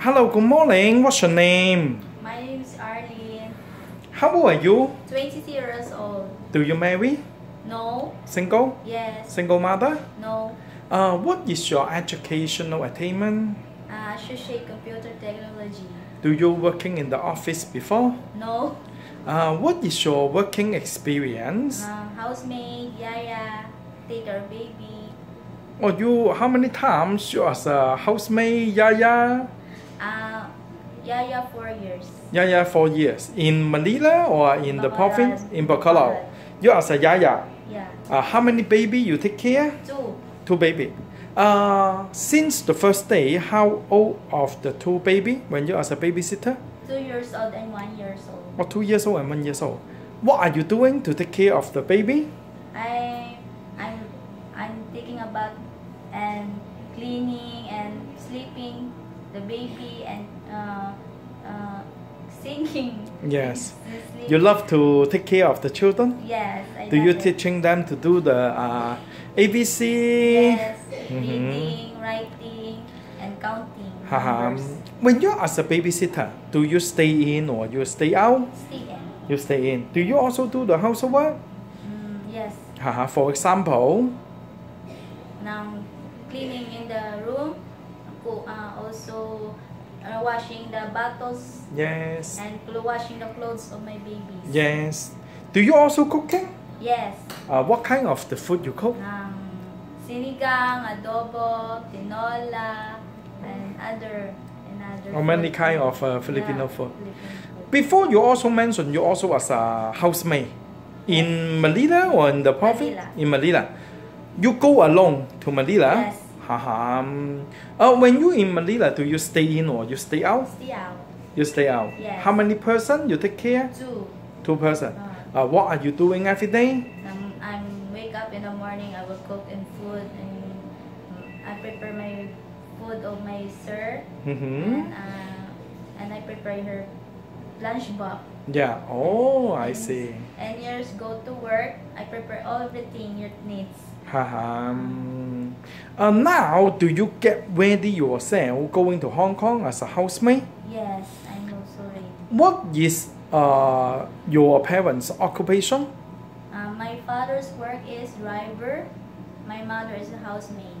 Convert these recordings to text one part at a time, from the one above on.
Hello, good morning. What's your name? My name is Arlene, How old are you? 22 years old. Do you marry? No, Single? yes, Single mother? no. Uh, what is your educational attainment? Uh, Associate Computer Technology. Do you working in the office before? No. Uh, what is your working experience? Uh, housemaid, yaya, take care baby. Or you how many times you as a housemaid, yaya? Uh, yaya, four years. Yaya four years. In Manila or in the province? In Bacolod. Bacolod. You as a yaya. Yeah, Uh, how many baby you take care? two. Two baby. Uh, since the first day, how old of the two baby when you as a babysitter? Two years old and one years old. Or two years old and one years old. What are you doing to take care of the baby? I, I'm, I'm taking a bath and cleaning and sleeping the baby and uh, uh, singing. Yes. You love to take care of the children? Yes. I Do you it. teaching them to do the uh, ABC? Yes. Mhm. Reading, writing, and counting. Um, when you as a babysitter, do you stay in or you stay out? Stay in. You stay in. Do you also do the housework? Mm, yes. For example, Now, cleaning in the room. Uh, also uh, washing the bottles yes, and washing the clothes of my babies. yes. Do you also cooking? Yes. Uh, what kind of the food you cook? Um, sinigang, adobo, tinola, and other and other. Or many food. kind of uh, Filipino Yeah, food. Filipino food. Before you also mentioned you also as a housemaid in Manila or in the province Manila. in Manila. You go alone to Manila. Yes. Haha. Um, uh, when you in Manila, do you stay in or you stay out? Stay out. You stay out. Yes. How many person you take care? Two. Two person. Uh, Uh, what are you doing every day? Um, I'm wake up in the morning. I will cook and food and mm, I prepare my food of my sir Mm-hmm. and uh, and I prepare her lunch box. Yeah. Oh, I see. And yours go to work. Prepare all everything your needs. Haha. Um, uh, now, do you get ready yourself going to Hong Kong as a housemaid? Yes, I'm also ready. What is uh, your parents' occupation? Uh, my father's work is driver. My mother is a housemaid.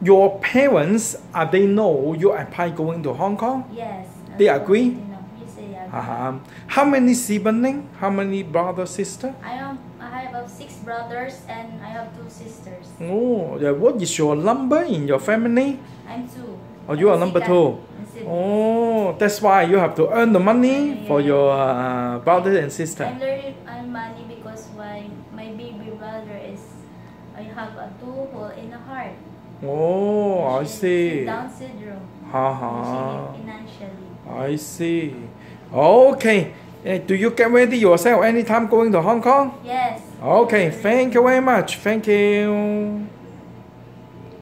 Your parents, are they know you apply going to Hong Kong? Yes. They agree? know. Yes, they agree. Uh-huh. How many siblings? How many brother, sister? I am. Have six brothers and I have two sisters. Oh, yeah. What is your number in your family? I'm two. Oh, you are number two. Oh, that's why you have to earn the money for your uh, brother and sister. I'm learning on money because why my baby brother is I have a two hole in the heart. Oh, I see. Down syndrome. Haha. She need financially. I see. Okay. Eh, do you get ready yourself anytime going to Hong Kong? Yes. Okay, thank you very much. Thank you.